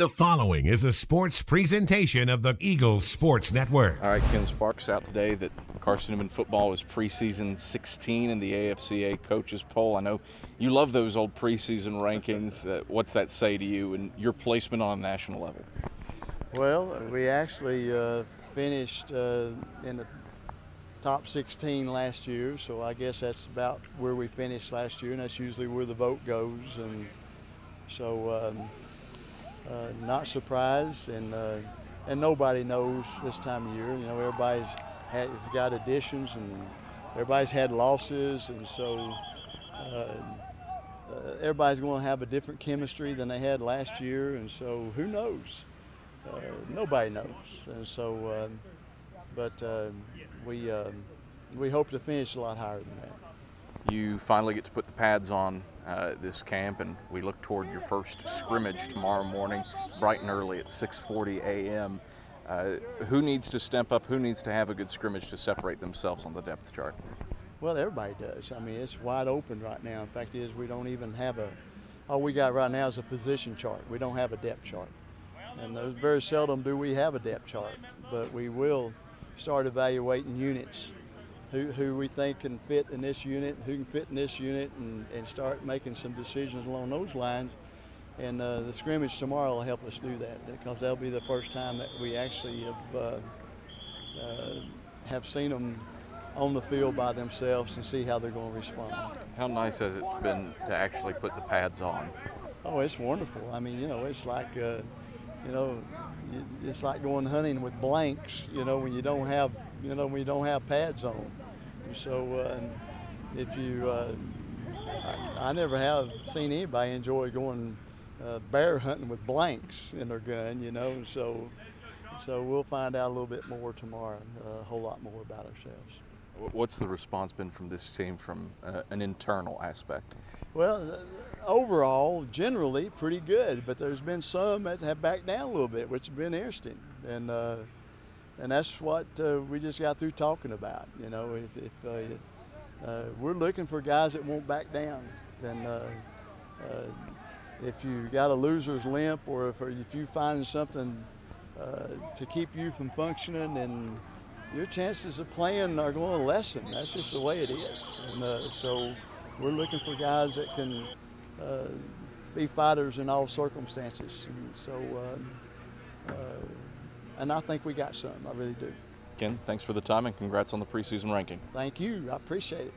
The following is a sports presentation of the Eagles Sports Network. All right, Ken Sparks out today that Carson Newman football is preseason 16 in the AFCA coaches poll. I know you love those old preseason rankings. Uh, what's that say to you and your placement on a national level? Well, we actually uh, finished uh, in the top 16 last year, so I guess that's about where we finished last year, and that's usually where the vote goes. And so, um, not surprised, and uh, and nobody knows this time of year. You know, everybody's had, has got additions, and everybody's had losses, and so. Uh, uh everybody's going to have a different chemistry than they had last year, and so who knows? Uh, nobody knows, and so. Um, but um, we um, we hope to finish a lot higher than that. You finally get to put the pads on uh, this camp, and we look toward your first scrimmage tomorrow morning, bright and early at 6:40 a.m. Uh, who needs to step up? Who needs to have a good scrimmage to separate themselves on the depth chart? Well, everybody does. I mean, it's wide open right now. In fact, is we don't even have a. All we got right now is a position chart. We don't have a depth chart, and very seldom do we have a depth chart. But we will start evaluating units, who, who we think can fit in this unit, who can fit in this unit, and, and start making some decisions along those lines. And uh, the scrimmage tomorrow will help us do that because that'll be the first time that we actually have, uh, uh, have seen them on the field by themselves and see how they're going to respond. How nice has it been to actually put the pads on? Oh, it's wonderful. I mean, you know, it's like, uh, you know, it's like going hunting with blanks, you know, when you don't have, you know, when you don't have pads on. So uh, if you, uh, I, I, never have seen anybody enjoy going uh, bear hunting with blanks in their gun, you know, and so, so we'll find out a little bit more tomorrow, a whole lot more about ourselves. What's the response been from this team from uh, an internal aspect? Well, overall, generally pretty good, but there's been some that have backed down a little bit, which has been interesting, and uh, and that's what uh, we just got through talking about. You know, if, if uh, uh we're looking for guys that won't back down, and uh, uh, if you got a loser's limp, or if, or if you find something to keep you from functioning, then your chances of playing are going to lessen. That's just the way it is, and so we're looking for guys that can uh, be fighters in all circumstances. And so, uh, uh, and I think we got some. I really do. Ken, thanks for the time and congrats on the preseason ranking. Thank you. I appreciate it.